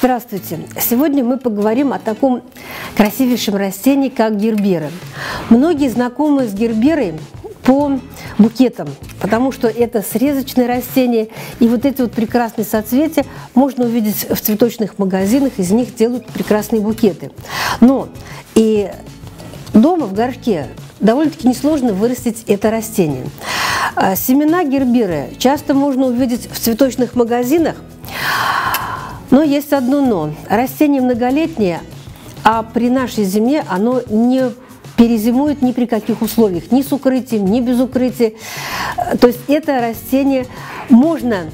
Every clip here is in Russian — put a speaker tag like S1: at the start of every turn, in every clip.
S1: Здравствуйте! Сегодня мы поговорим о таком красивейшем растении, как гербера. Многие знакомы с герберой по букетам, потому что это срезочное растение, и вот эти вот прекрасные соцветия можно увидеть в цветочных магазинах, из них делают прекрасные букеты. Но и дома в горшке довольно-таки несложно вырастить это растение. А семена герберы часто можно увидеть в цветочных магазинах, но есть одно но. Растение многолетнее, а при нашей зиме оно не перезимует ни при каких условиях, ни с укрытием, ни без укрытия. То есть это растение можно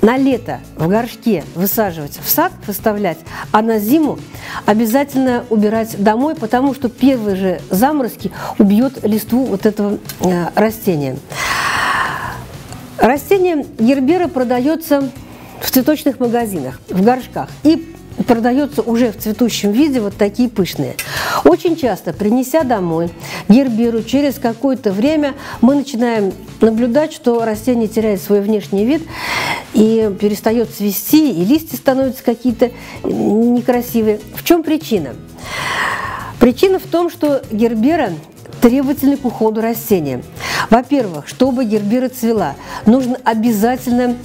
S1: на лето в горшке высаживать, в сад выставлять, а на зиму обязательно убирать домой, потому что первые же заморозки убьет листву вот этого э, растения. Растение гербера продается в цветочных магазинах, в горшках. И продается уже в цветущем виде вот такие пышные. Очень часто, принеся домой герберу, через какое-то время мы начинаем наблюдать, что растение теряет свой внешний вид и перестает цвести, и листья становятся какие-то некрасивые. В чем причина? Причина в том, что гербера требовательны к уходу растения. Во-первых, чтобы гербера цвела, нужно обязательно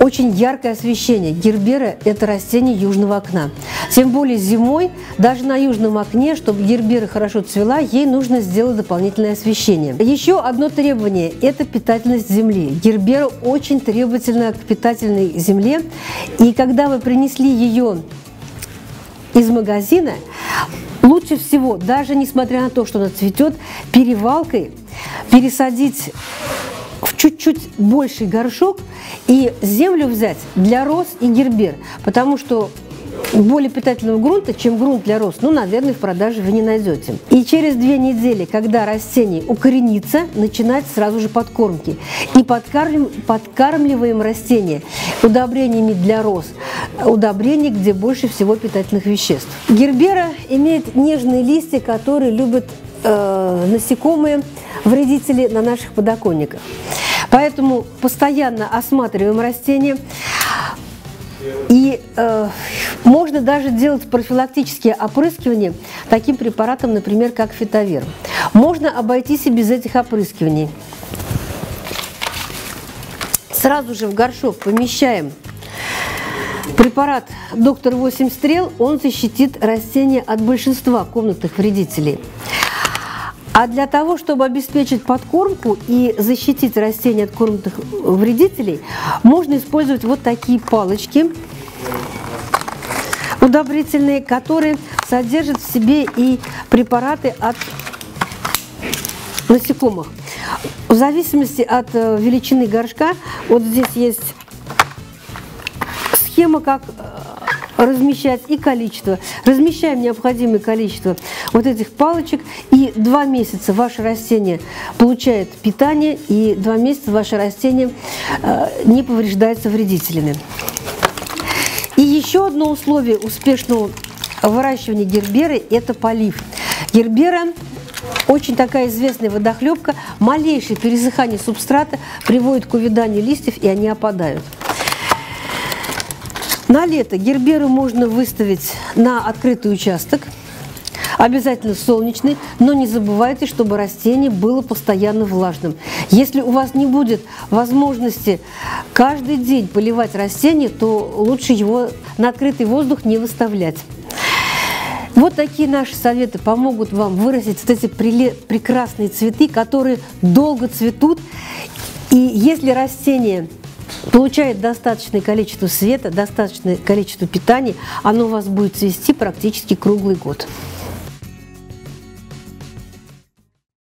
S1: очень яркое освещение. Гербера – это растение южного окна. Тем более зимой, даже на южном окне, чтобы гербера хорошо цвела, ей нужно сделать дополнительное освещение. Еще одно требование – это питательность земли. Гербера очень требовательна к питательной земле. И когда вы принесли ее из магазина, лучше всего, даже несмотря на то, что она цветет, перевалкой пересадить в чуть-чуть больший горшок и землю взять для роз и гербер, потому что более питательного грунта, чем грунт для роз, ну, наверное, в продаже вы не найдете. И через две недели, когда растение укоренится, начинать сразу же подкормки. И подкармливаем, подкармливаем растения удобрениями для роз, удобрений, где больше всего питательных веществ. Гербера имеет нежные листья, которые любят э, насекомые, вредители на наших подоконниках. Поэтому постоянно осматриваем растения. И э, можно даже делать профилактические опрыскивания таким препаратом, например, как фитовир. Можно обойтись и без этих опрыскиваний. Сразу же в горшок помещаем препарат «Доктор 8 стрел». Он защитит растения от большинства комнатных вредителей. А для того, чтобы обеспечить подкормку и защитить растения от комнатных вредителей, можно использовать вот такие палочки удобрительные, которые содержат в себе и препараты от насекомых. В зависимости от э, величины горшка, вот здесь есть схема, как э, размещать и количество. Размещаем необходимое количество вот этих палочек, и два месяца ваше растение получает питание, и два месяца ваше растение э, не повреждается вредителями. И еще одно условие успешного выращивания герберы – это полив. Гербера очень такая известная водохлебка. Малейшее пересыхание субстрата приводит к увяданию листьев, и они опадают. На лето герберу можно выставить на открытый участок, обязательно солнечный, но не забывайте, чтобы растение было постоянно влажным. Если у вас не будет возможности каждый день поливать растение, то лучше его на открытый воздух не выставлять. Вот такие наши советы помогут вам вырастить вот эти прекрасные цветы, которые долго цветут. И если растение получает достаточное количество света, достаточное количество питания, оно у вас будет цвести практически круглый год.